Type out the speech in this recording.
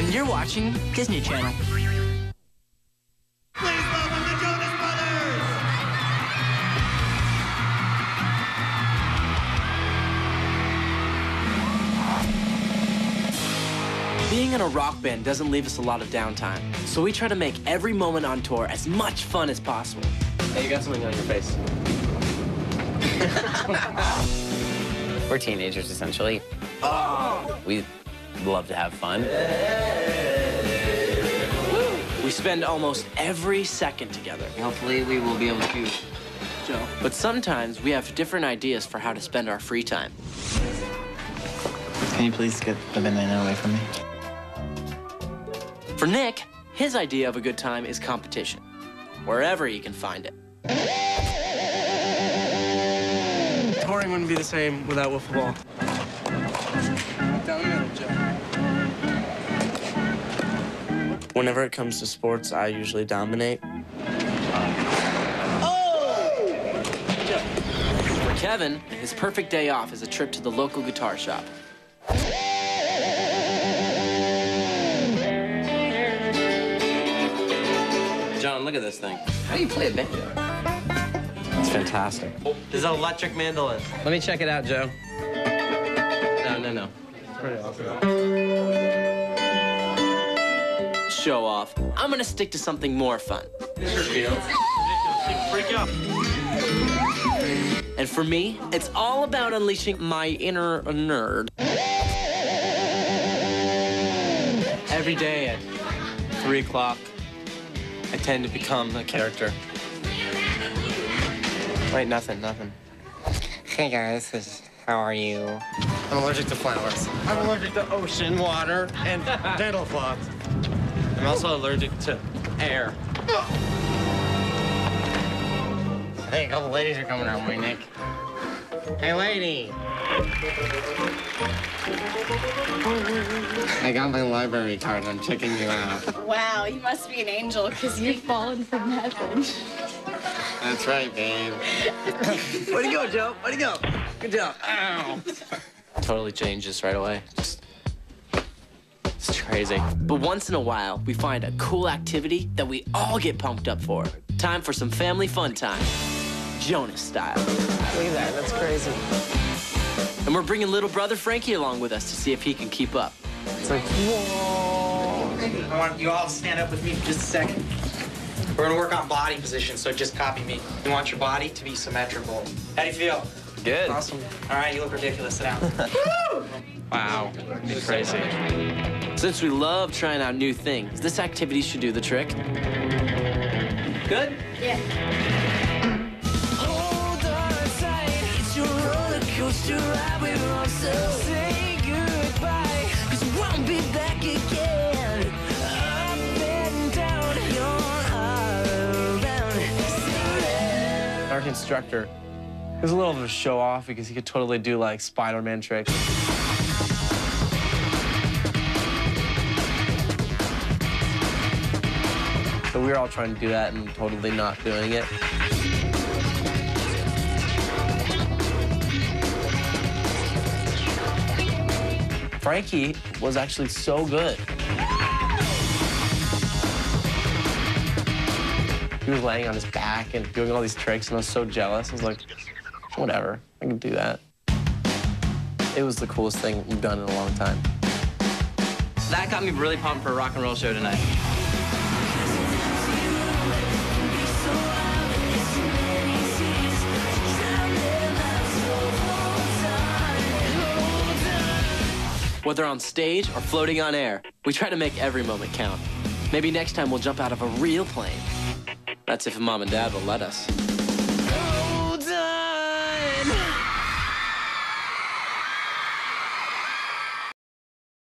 And you're watching Disney Channel. Please welcome the Jonas Brothers! Being in a rock band doesn't leave us a lot of downtime, so we try to make every moment on tour as much fun as possible. Hey, you got something on your face. We're teenagers, essentially. Oh! We love to have fun. We spend almost every second together. Hopefully, we will be able to Joe. But sometimes we have different ideas for how to spend our free time. Can you please get the banana away from me? For Nick, his idea of a good time is competition, wherever he can find it. Touring wouldn't be the same without wiffle ball. Whenever it comes to sports, I usually dominate. Oh! For Kevin, his perfect day off is a trip to the local guitar shop. John, look at this thing. How do you play a banjo? It's fantastic. This is an electric mandolin. Let me check it out, Joe. No, no, no. Show off. I'm gonna stick to something more fun. And for me, it's all about unleashing my inner nerd. Every day at 3 o'clock, I tend to become a character. Wait, nothing, nothing. Hey guys, this- how are you? I'm allergic to flowers. I'm allergic to ocean water and dental floss. I'm also allergic to air. Hey, a couple ladies are coming our way, Nick. Hey, lady. I got my library card. I'm checking you out. Wow, you must be an angel because you've fallen from heaven. That's right, babe. Way to go, Joe. Way to go. Good job. Ow. Totally changes right away. Just, it's crazy. But once in a while, we find a cool activity that we all get pumped up for. Time for some family fun time. Jonas style. Look at that, that's crazy. And we're bringing little brother Frankie along with us to see if he can keep up. It's like, whoa. I want you all to stand up with me for just a second. We're gonna work on body position, so just copy me. You want your body to be symmetrical. How do you feel? Good. Awesome. All right, you look ridiculous. Sit down. Wow. It's Crazy. Since we love trying out new things, this activity should do the trick. Good? Yeah. Our instructor was a little bit of a show off because he could totally do like Spider-Man tricks. So we were all trying to do that and totally not doing it. Frankie was actually so good. He was laying on his back and doing all these tricks, and I was so jealous. I was like, whatever, I can do that. It was the coolest thing we've done in a long time. That got me really pumped for a rock and roll show tonight. Whether on stage or floating on air, we try to make every moment count. Maybe next time we'll jump out of a real plane. That's if mom and dad will let us.